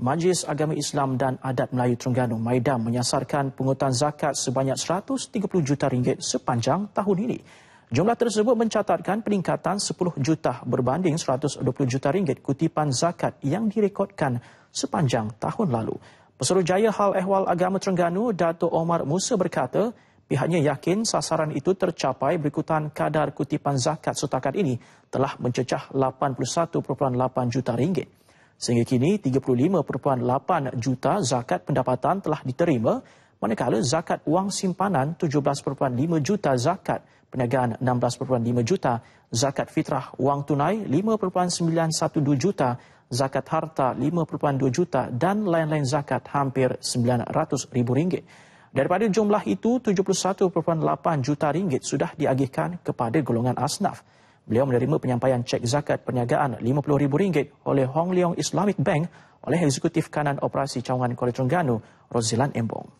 Majlis Agama Islam dan Adat Melayu Terengganu Maidam menyasarkan pungutan zakat sebanyak 130 juta ringgit sepanjang tahun ini. Jumlah tersebut mencatatkan peningkatan 10 juta berbanding 120 juta ringgit kutipan zakat yang direkodkan sepanjang tahun lalu. Pesuruhjaya Hal Ehwal Agama Terengganu, Dato' Omar Musa berkata, Pihaknya yakin sasaran itu tercapai berikutan kadar kutipan zakat setakat ini telah mencecah 81.8 juta ringgit. Sehingga kini 35.8 juta zakat pendapatan telah diterima manakala zakat wang simpanan 17.5 juta zakat perniagaan 16.5 juta zakat fitrah wang tunai 5.912 juta zakat harta 5.2 juta dan lain-lain zakat hampir 900 ribu ringgit. Daripada jumlah itu, 71.8 juta ringgit sudah diagihkan kepada golongan asnaf. Beliau menerima penyampaian cek zakat perniagaan RM50,000 oleh Hong Leong Islamic Bank oleh Eksekutif Kanan Operasi Cawangan Kuala Terengganu, Rozilan Embong.